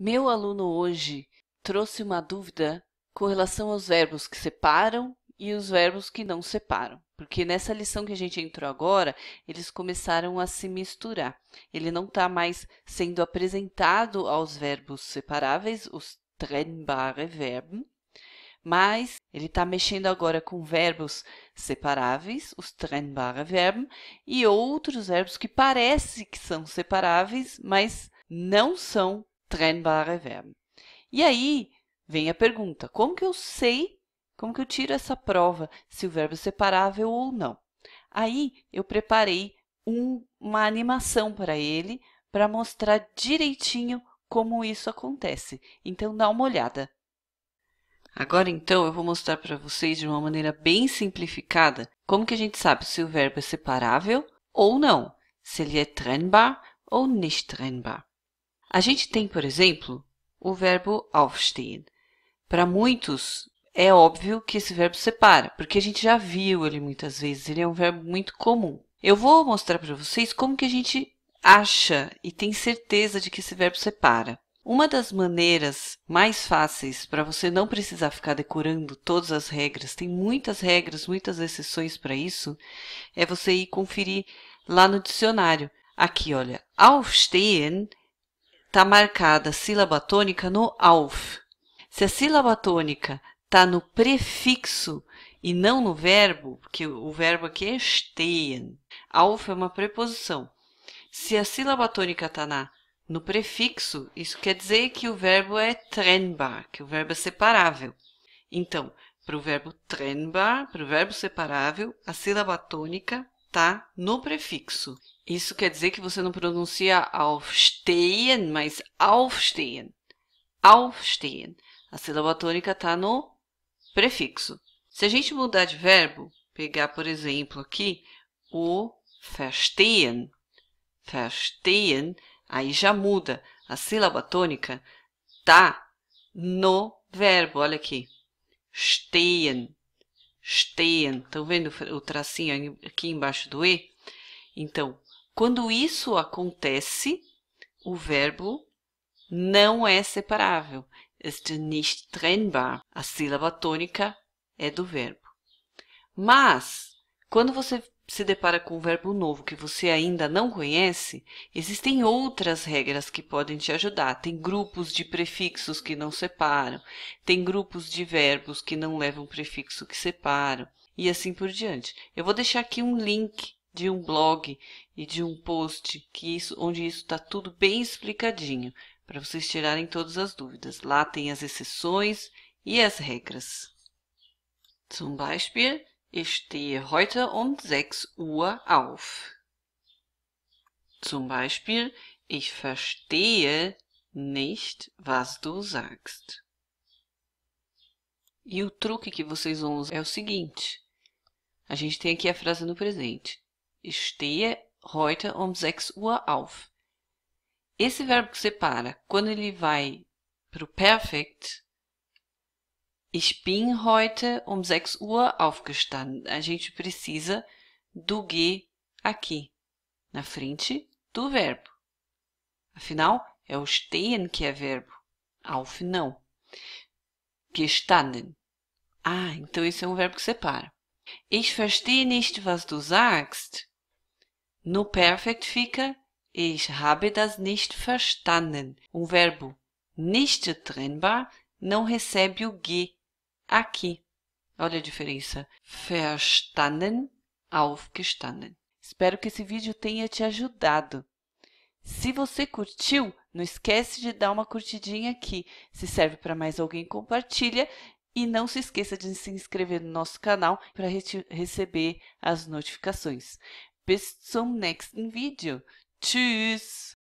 Meu aluno hoje trouxe uma dúvida com relação aos verbos que separam e os verbos que não separam. Porque nessa lição que a gente entrou agora, eles começaram a se misturar. Ele não está mais sendo apresentado aos verbos separáveis, os trennbare Verben, mas ele está mexendo agora com verbos separáveis, os trennbare Verben, e outros verbos que parece que são separáveis, mas não são trennbare Verben. E aí vem a pergunta: como que eu sei, como que eu tiro essa prova se o verbo é separável ou não? Aí eu preparei um, uma animação para ele para mostrar direitinho como isso acontece. Então dá uma olhada. Agora então eu vou mostrar para vocês de uma maneira bem simplificada como que a gente sabe se o verbo é separável ou não, se ele é trennbar ou nicht trennbar. A gente tem, por exemplo, o verbo aufstehen. Para muitos, é óbvio que esse verbo separa, porque a gente já viu ele muitas vezes, ele é um verbo muito comum. Eu vou mostrar para vocês como que a gente acha e tem certeza de que esse verbo separa. Uma das maneiras mais fáceis para você não precisar ficar decorando todas as regras, tem muitas regras, muitas exceções para isso, é você ir conferir lá no dicionário. Aqui, olha, aufstehen está marcada a sílaba tônica no auf. Se a sílaba tônica está no prefixo e não no verbo, porque o verbo aqui é stehen, auf é uma preposição. Se a sílaba tônica está no prefixo, isso quer dizer que o verbo é trennbar, que o verbo é separável. Então, para o verbo trennbar, para o verbo separável, a sílaba tônica está no prefixo. Isso quer dizer que você não pronuncia aufstehen, mas aufstehen. Aufstehen. A sílaba tônica está no prefixo. Se a gente mudar de verbo, pegar, por exemplo, aqui o verstehen, verstehen, aí já muda. A sílaba tônica está no verbo. Olha aqui. Stehen, stehen. Estão vendo o tracinho aqui embaixo do E? Então, quando isso acontece, o verbo não é separável. Ist nicht trennbar. A sílaba tônica é do verbo. Mas, quando você se depara com um verbo novo que você ainda não conhece, existem outras regras que podem te ajudar. Tem grupos de prefixos que não separam, tem grupos de verbos que não levam prefixo que separam, e assim por diante. Eu vou deixar aqui um link de um blog e de um post que isso, onde isso está tudo bem explicadinho, para vocês tirarem todas as dúvidas. Lá tem as exceções e as regras. Zum Beispiel, ich stehe heute um 6 Uhr auf. Zum Beispiel, ich verstehe nicht, was du sagst. E o truque que vocês vão usar é o seguinte. A gente tem aqui a frase no presente. Ich stehe heute um 6 Uhr auf. Esse verbo que separa, quando ele vai para o perfect, ich bin heute um 6 Uhr aufgestanden. A gente precisa do G aqui, na frente do verbo. Afinal, é o stehen que é verbo. Auf não. Gestanden. Ah, então isso é um verbo que separa. Ich verstehe nicht, was du sagst. No Perfect fica Ich habe das nicht verstanden. Um verbo nicht trennbar não recebe o G aqui. Olha a diferença. Verstanden, aufgestanden. Espero que esse vídeo tenha te ajudado. Se você curtiu, não esquece de dar uma curtidinha aqui. Se serve para mais alguém, compartilha. E não se esqueça de se inscrever no nosso canal para receber as notificações. Bis zum nächsten Video. Tschüss.